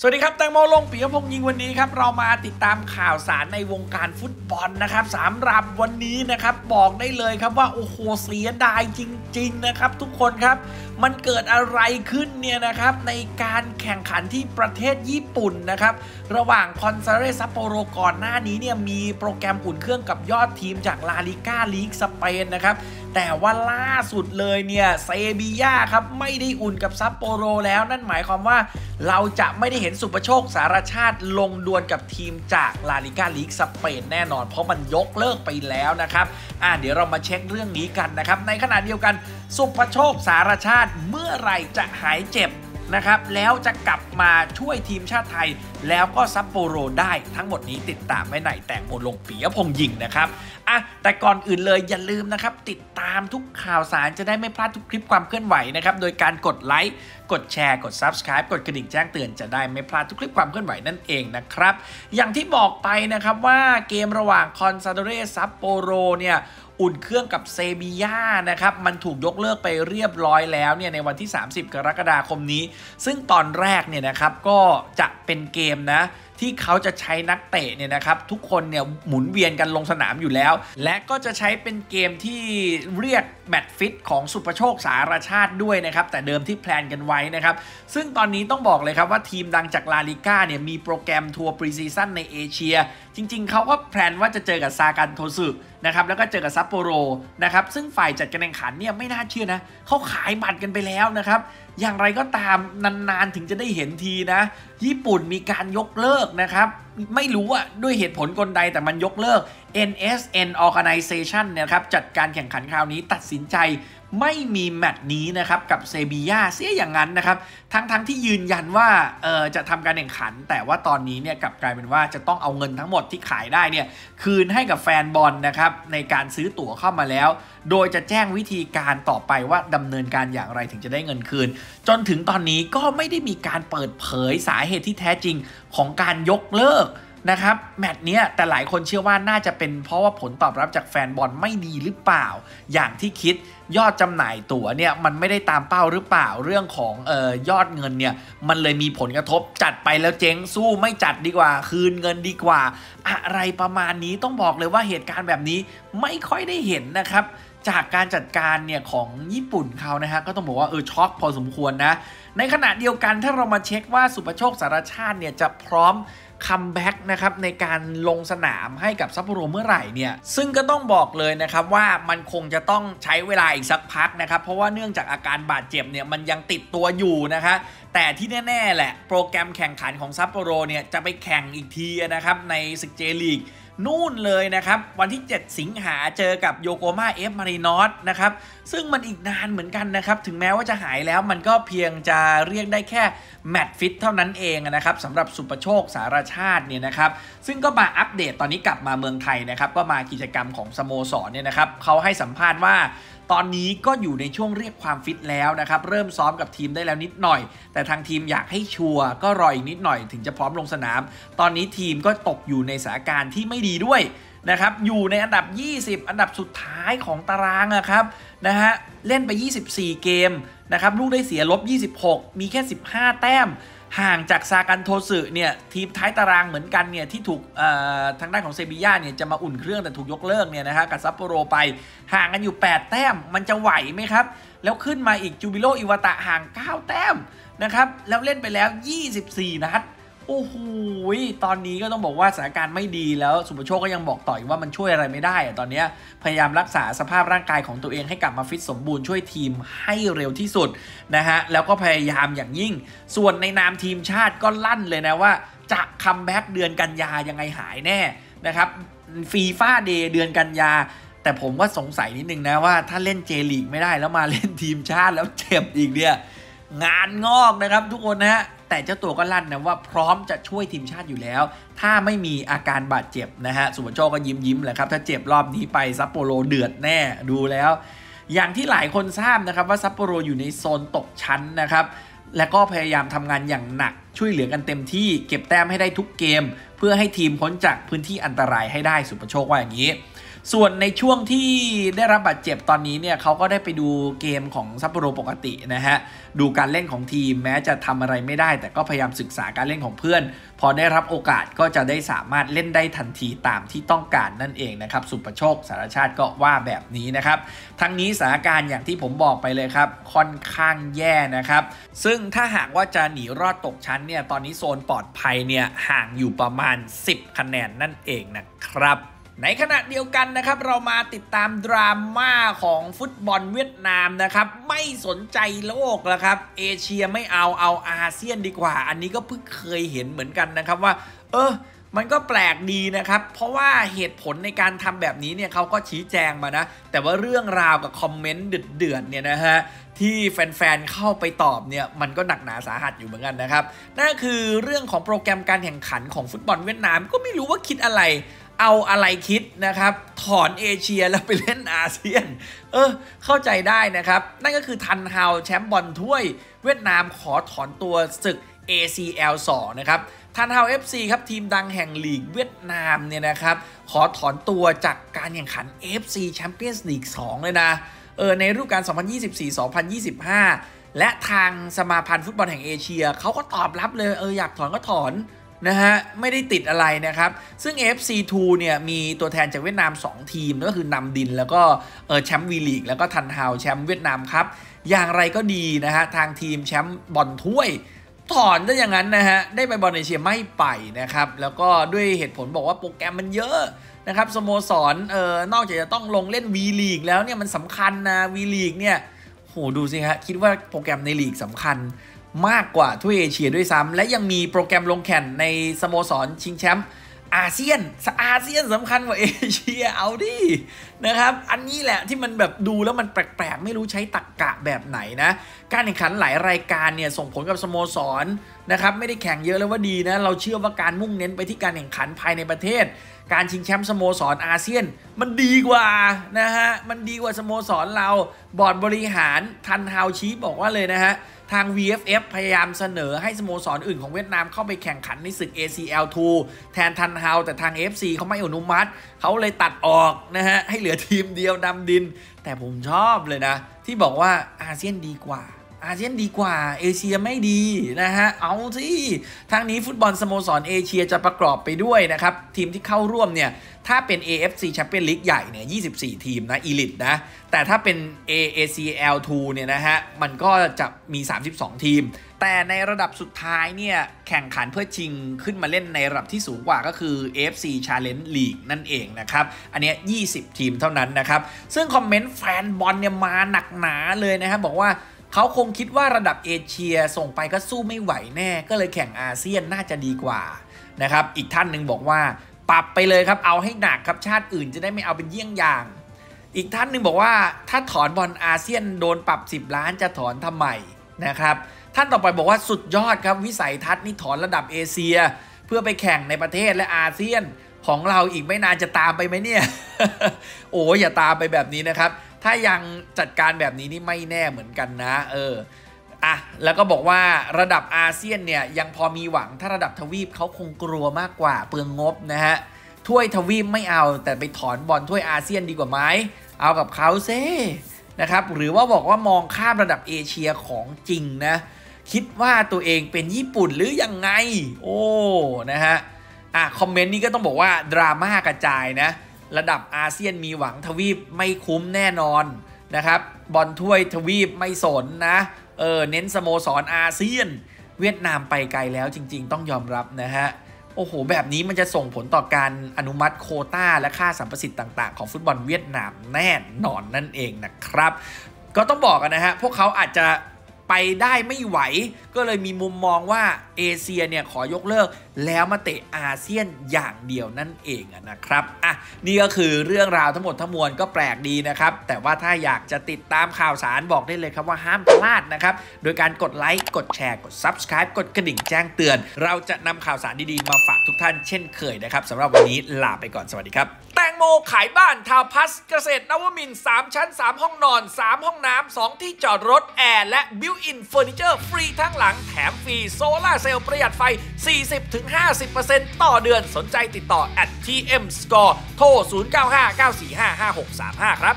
สวัสดีครับแตงโมลงปียพงษ์ยิงวันนี้ครับเรามาติดตามข่าวสารในวงการฟุตบอลนะครับสำหรับวันนี้นะครับบอกได้เลยครับว่าโอ้โหเสียดายจริง ๆนะครับ ทุกคนครับมันเกิดอะไรขึ้นเนี่ยนะครับในการแข่งขันที่ประเทศญี่ปุ่นนะครับระหว่างคอนซาเรซัปโปโรก่อนหน้านี้เนี่ยมีโปรแกรมอุ่นเครื่องกับยอดทีมจากลาลิก้าลีกสเปนนะครับ แต่ว่าล่าสุดเลยเนี่ยเซบีย่าครับไม่ได้อุ่นกับซัปโปโรแล้วนั่นหมายความว่าเราจะไม่ได้เห็นสุปโชคสารชาติลงดวลกับทีมจากลาลิก้าลีกสเปนแน่นอน เพราะมันยกเลิกไปแล้วนะครับอ่าเดี๋ยวเรามาเช็คเรื่องนี้กันนะครับในขณะเดียวกันสุปโชคสารชาติเมื่อไหร่จะหายเจ็บ นะครับ แล้วจะกลับมาช่วยทีมชาติไทย แล้วก็ซัปโปโรได้ทั้งหมดนี้ติดตามไว้ในแต่งโมลงปียพงยิงนะครับอะแต่ก่อนอื่นเลยอย่าลืมนะครับ ติดตามทุกข่าวสารจะได้ไม่พลาดทุกคลิปความเคลื่อนไหวนะครับ โดยการกดไลค์กดแชร์กด Subscribe กดกระดิ่งแจ้งเตือนจะได้ไม่พลาดทุกคลิปความเคลื่อนไหวนั่นเองนะครับ อย่างที่บอกไปนะครับว่าเกมระหว่างคอนซาโดเรซัปโปโรเนี่ย อุ่นเครื่องกับเซบีย่านะครับ มันถูกยกเลิกไปเรียบร้อยแล้วเนี่ยในวันที่ 30 กรกฎาคมนี้ ซึ่งตอนแรกเนี่ยนะครับก็จะเป็นเกมนะ ที่เขาจะใช้นักเตะเนี่ยนะครับทุกคนเนี่ยหมุนเวียนกันลงสนามอยู่แล้ว และก็จะใช้เป็นเกมที่เรียก match fit ของสุประโชคสารชาติด้วยนะครับแต่เดิมที่ plan กันไว้นะครับซึ่งตอนนี้ต้องบอกเลยครับว่าทีมดังจากลาลีกาเนี่ยมีโปรแกรมทัวร์ pre-season ในเอเชีย จริง ๆ เขาก็ plan ว่าจะเจอกับซากันโทสึนะครับแล้วก็เจอกับซัปโปโรนะครับซึ่งฝ่ายจัดการแข่งขันเนี่ยไม่น่าเชื่อนะเขาขายบัตรกันไปแล้วนะครับ อย่างไรก็ตามนานๆถึงจะได้เห็นทีนะ ญี่ปุ่นมีการยกเลิกนะครับ ไม่รู้ว่าด้วยเหตุผลกลใดแต่มันยกเลิก NSN Organization เนี่ยครับจัดการแข่งขันคราวนี้ตัดสินใจไม่มีแมตช์นี้นะครับกับเซบียาเสียอย่างนั้นนะครับ ทั้งๆทที่ยืนยันว่าเออจะทำการแข่งขัน แต่ว่าตอนนี้เนี่ยกลับกลายเป็นว่าจะต้องเอาเงินทั้งหมดที่ขายได้เนี่ยคืนให้กับแฟนบอลนะครับในการซื้อตั๋วเข้ามาแล้ว โดยจะแจ้งวิธีการต่อไปว่าดำเนินการอย่างไรถึงจะได้เงินคืน จนถึงตอนนี้ก็ไม่ได้มีการเปิดเผยสาเหตุที่แท้จริงของการยกเลิก นะครับแมตช์เนี้ยแต่หลายคนเชื่อว่าน่าจะเป็นเพราะว่าผลตอบรับจากแฟนบอลไม่ดีหรือเปล่า อย่างที่คิดยอดจำหน่ายตั๋วเนี่ยมันไม่ได้ตามเป้าหรือเปล่าเรื่องของเอ่อยอดเงินเนี่ยมันเลยมีผลกระทบจัดไปแล้วเจ๊งสู้ไม่จัดดีกว่า คืนเงินดีกว่า อะไรประมาณนี้ต้องบอกเลยว่าเหตุการณ์แบบนี้ไม่ค่อยได้เห็นนะครับ จากการจัดการเนี่ยของญี่ปุ่นเขานะฮะก็ต้องบอกว่าเออช็อกพอสมควรนะในขณะเดียวกันถ้าเรามาเช็คว่าสุประโชคสารชาติเนี่ยจะพร้อม comeback นะครับในการลงสนามให้กับซัปโปโรเมื่อไหร่เนี่ยซึ่งก็ต้องบอกเลยนะครับว่ามันคงจะต้องใช้เวลาอีกสักพักนะครับ เพราะว่าเนื่องจากอาการบาดเจ็บเนี่ยมันยังติดตัวอยู่นะคะแต่ที่แน่ ๆ แหละ โปรแกรมแข่งขันของซัปโปโรเนี่ยจะไปแข่งอีกทีนะครับในศึกเจลีก นู่นเลยนะครับ วันที่ 7 สิงหาเจอกับโยโกฮามาเอฟมารินอสนะครับ ซึ่งมันอีกนานเหมือนกันนะครับ ถึงแม้ว่าจะหายแล้วมันก็เพียงจะเรียกได้แค่ match fit เท่านั้นเองนะครับสำหรับสุประโชคสารชาติเนี่ยนะครับ ซึ่งก็มาอัปเดตตอนนี้กลับมาเมืองไทยนะครับ ก็มากิจกรรมของสโมสรเนี่ยนะครับเขาให้สัมภาษณ์ว่า ตอนนี้ก็อยู่ในช่วงเรียกความฟิตแล้วนะครับ เริ่มซ้อมกับทีมได้แล้วนิดหน่อย แต่ทางทีมอยากให้ sure ก็รออีกนิดหน่อยถึงจะพร้อมลงสนาม ตอนนี้ทีมก็ตกอยู่ในสถานการณ์ที่ไม่ดีด้วยนะครับ อยู่ในอันดับ 20 อันดับสุดท้ายของตารางอะครับนะฮะ เล่นไป 24 เกมนะครับ ลูกได้เสียลบ 26 มีแค่ 15 แต้ม ห่างจากซากันโทสึเนี่ยทีมท้ายตารางเหมือนกันเนี่ยที่ถูกทางด้านของเซบีย่าเนี่ยจะมาอุ่นเครื่องแต่ถูกยกเลิกเนี่ยนะฮะกับซัปโปโรไปห่างกันอยู่ 8 แต้มมันจะไหวไหมครับ แล้วขึ้นมาอีกจูบิโลอิวาตะห่าง 9 แต้มนะครับแล้วเล่นไปแล้ว 24 นัด โอ้โหตอนนี้ก็ต้องบอกว่าสถานการณ์ไม่ดีแล้วสุภโชคก็ยังบอกด้วยว่ามันช่วยอะไรไม่ได้อะตอนนี้พยายามรักษาสภาพร่างกายของตัวเองให้กลับมาฟิตสมบูรณ์ช่วยทีมให้เร็วที่สุดนะฮะแล้วก็พยายามอย่างยิ่ง ส่วนในนามทีมชาติก็ลั่นเลยนะว่า จะ comeback เดือนกันยายังไงหายแน่นะครับ FIFA Day เดือนกันยาแต่ผมว่าสงสัยนิดนึงนะว่าถ้าเล่นเจลีกไม่ได้แล้วมาเล่นทีมชาติแล้วเจ็บอีกเนี่ยงานงอกนะครับทุกคนนะฮะ แต่เจ้าตัวก็ลั่นนะว่าพร้อมจะช่วยทีมชาติอยู่แล้ว ถ้าไม่มีอาการบาดเจ็บนะฮะสุวรรณโชคก็ยิ้มยิ้มแหละครับถ้าเจ็บรอบนี้ไปซัปโปโรเดือดแน่ดูแล้ว อย่างที่หลายคนทราบนะครับว่าซัปโปโรอยู่ในโซนตกชั้นนะครับและก็พยายามทำงานอย่างหนักช่วยเหลือกันเต็มที่เก็บแต้มให้ได้ทุกเกม เพื่อให้ทีมพ้นจากพื้นที่อันตรายให้ได้สุประโชคว่าอย่างนี้ ส่วนในช่วงที่ได้รับบาดเจ็บตอนนี้เนี่ยเขาก็ได้ไปดูเกมของซัปโปโรปกตินะฮะ ดูการเล่นของทีมแม้จะทำอะไรไม่ได้ แต่ก็พยายามศึกษาการเล่นของเพื่อน พอได้รับโอกาสก็จะได้สามารถเล่นได้ทันทีตามที่ต้องการนั่นเองนะครับ สุประโชคสารชาติก็ว่าแบบนี้นะครับ ทั้งนี้สถานการณ์อย่างที่ผมบอกไปเลยครับ ค่อนข้างแย่นะครับ ซึ่งถ้าหากว่าจะหนีรอดตกชั้นเนี่ยตอนนี้โซนปลอดภัยเนี่ยห่างอยู่ประมาณ 10 คะแนนนั่นเองนะครับ ในขณะเดียวกันนะครับเรามาติดตามดราม่าของฟุตบอลเวียดนามนะครับไม่สนใจโลกแล้วครับเอเชียไม่เอาเอาอาเซียนดีกว่า อันนี้ก็เพิ่งเคยเห็นเหมือนกันนะครับว่า เออมันก็แปลกดีนะครับ เพราะว่าเหตุผลในการทำแบบนี้เนี่ยเขาก็ชี้แจงมานะ แต่ว่าเรื่องราวกับคอมเมนต์เดือดๆเนี่ยนะฮะที่แฟนๆ เข้าไปตอบเนี่ยมันก็หนักหนาสาหัสอยู่เหมือนกันนะครับนั่นคือเรื่องของโปรแกรมการแข่งขันของฟุตบอลเวียดนามก็ไม่รู้ว่าคิดอะไร เอาอะไรคิดนะครับ ถอนเอเชียแล้วไปเล่นอาเซียน เออ เข้าใจได้นะครับ นั่นก็คือทันฮาวแชมป์บอลถ้วย เวียดนามขอถอนตัวศึก ACL 2 นะครับทันฮาว FC ครับ ทีมดังแห่งลีกเวียดนามเนี่ยนะครับ ขอถอนตัวจากการแข่งขัน FC Champions League 2 เลยนะ เออ ในรูปการ 2024-2025 และทางสมาพันธ์ฟุตบอลแห่งเอเชียเขาก็ตอบรับเลย เออ อยากถอนก็ถอน นะฮะ ไม่ได้ติดอะไรนะครับ ซึ่ง FC2 เนี่ยมีตัวแทนจากเวียดนาม 2 ทีม ก็คือนำดินแล้วก็เออแชมป์วีลีกแล้วก็ทันฮาวแชมป์เวียดนามครับ อย่างไรก็ดีนะฮะ ทางทีมแชมป์บอลถ้วยถอนได้อย่างนั้นนะฮะ ได้ไปบอลเอเชียไม่ไปนะครับ แล้วก็ด้วยเหตุผลบอกว่าโปรแกรมมันเยอะนะครับสโมสรเออนอกจากจะต้องลงเล่นวีลีกแล้วเนี่ยมันสำคัญนะวีลีกเนี่ยโหดูสิฮะคิดว่าโปรแกรมในลีกสำคัญ มากกว่าทั่วเอเชียด้วยซ้ำและยังมีโปรแกรมลงแข่งในสโมสรชิงแชมป์อาเซียนอาเซียนสำคัญกว่าเอเชียเอาดินะครับ อันนี้แหละที่มันแบบดูแล้วมันแปลกๆ ไม่รู้ใช้ตักกะแบบไหนนะ การแข่งขันหลายรายการเนี่ยส่งผลกับสโมสร นะครับไม่ได้แข่งเยอะแล้วว่าดีนะเราเชื่อว่าการมุ่งเน้นไปที่การแข่งขันภายในประเทศ การชิงแชมป์สโมสรอาเซียน มันดีกว่านะฮะมันดีกว่าสโมสรเราบอร์ดบริหารทันฮาวชีบอกว่าเลยนะฮะทาง VFF พยายามเสนอให้สโมสรอื่นของเวียดนามเข้าไปแข่งขันในศึก ACL2 แทนทันเฮาแต่ทาง FC เขาไม่อนุมัติ เขาเลยตัดออกนะฮะ ให้เหลือทีมเดียวดำดิน แต่ผมชอบเลยนะ ที่บอกว่าอาเซียนดีกว่า อาเซียนดีกว่า เอเชียไม่ดีนะฮะ เอาที่ทางนี้ฟุตบอลสโมสรเอเชียจะประกอบไปด้วยนะครับ ทีมที่เข้าร่วมเนี่ย ถ้าเป็น AFC Champions League ใหญ่เนี่ย 24 ทีมนะอีลิตนะ แต่ถ้าเป็น AACL2 เนี่ยนะฮะ มันก็จะมี 32 ทีม แต่ในระดับสุดท้ายเนี่ย แข่งขันเพื่อชิงขึ้นมาเล่นในระดับที่สูงกว่าก็คือ AFC Challenge League นั่นเองนะครับ อันนี้ 20 ทีมเท่านั้นนะครับ ซึ่งคอมเมนต์แฟนบอลเนี่ยมาหนักหนาเลยนะครับบอกว่า เขาคงคิดว่าระดับเอเชียส่งไปก็สู้ไม่ไหวแน่ ก็เลยแข่งอาเซียนน่าจะดีกว่านะครับ อีกท่านหนึ่งบอกว่า ปรับไปเลยครับ เอาให้หนักครับชาติอื่นจะได้ไม่เอาเป็นเยี่ยงอย่าง อีกท่านหนึ่งบอกว่า ถ้าถอนบอลอาเซียนโดนปรับ 10 ล้านจะถอนทำไมนะครับ ท่านต่อไปบอกว่าสุดยอดครับวิสัยทัศน์นี่ถอนระดับเอเชีย เพื่อไปแข่งในประเทศและอาเซียนของเราอีกไม่นานจะตามไปไหมเนี่ย โอ้อย่าตามไปแบบนี้นะครับ ถ้ายังจัดการแบบนี้นี่ไม่แน่เหมือนกันนะ เอออะแล้วก็บอกว่าระดับอาเซียนเนี่ยยังพอมีหวังถ้าระดับทวีปเขาคงกลัวมากกว่าเปลืองงบนะฮะถ้วยทวีปไม่เอาแต่ไปถอนบอลถ้วยอาเซียนดีกว่าไหมเอากับเขาเซ่นะครับหรือว่าบอกว่ามองข้ามระดับเอเชียของจริงนะ คิดว่าตัวเองเป็นญี่ปุ่นหรือยังไง โอ้ นะฮะอะคอมเมนต์นี้ก็ต้องบอกว่า ดราม่ากระจายนะ ระดับอาเซียนมีหวังทวีปไม่คุ้มแน่นอนนะครับ บอลถ้วยทวีปไม่สนนะเออเน้นสโมสรอาเซียน เวียดนามไปไกลแล้วจริง ๆ ต้องยอมรับนะฮะโอ้โห แบบนี้มันจะส่งผลต่อการอนุมัติโคต้า และค่าสัมประสิทธิ์ต่าง ๆ ของฟุตบอลเวียดนามแน่นอนนั่นเองนะครับ ก็ต้องบอกกันนะฮะ พวกเขาอาจจะไปได้ไม่ไหว ก็เลยมีมุมมองว่าเอเชียเนี่ยขอยกเลิก แล้วมาเตะอาเซียนอย่างเดียวนั่นเองนะครับอะนี่ก็คือเรื่องราวทั้งหมดทั้งมวลก็แปลกดีนะครับ แต่ว่าถ้าอยากจะติดตามข่าวสารบอกได้เลยครับว่าห้ามพลาดนะครับ โดยการกดไลค์กดแชร์กด Subscribe กดกระดิ่งแจ้งเตือน เราจะนำข่าวสารดีๆ มาฝากทุกท่านเช่นเคยนะครับสำหรับวันนี้ลาไปก่อนสวัสดีครับแตงโมขายบ้านทาวน์พลัสเกษตรนวมินทร์ 3 ชั้น 3 ห้องนอน 3 ห้องน้ำ 2 ที่จอดรถแอร์และ built-in เฟอร์นิเจอร์ฟรีทั้งหลังแถมฟรีโซลาร์เซลล์ประหยัดไฟ 40-50% 50%ต่อเดือนสนใจติดต่อ at tm score โทร 0959455635 ครับ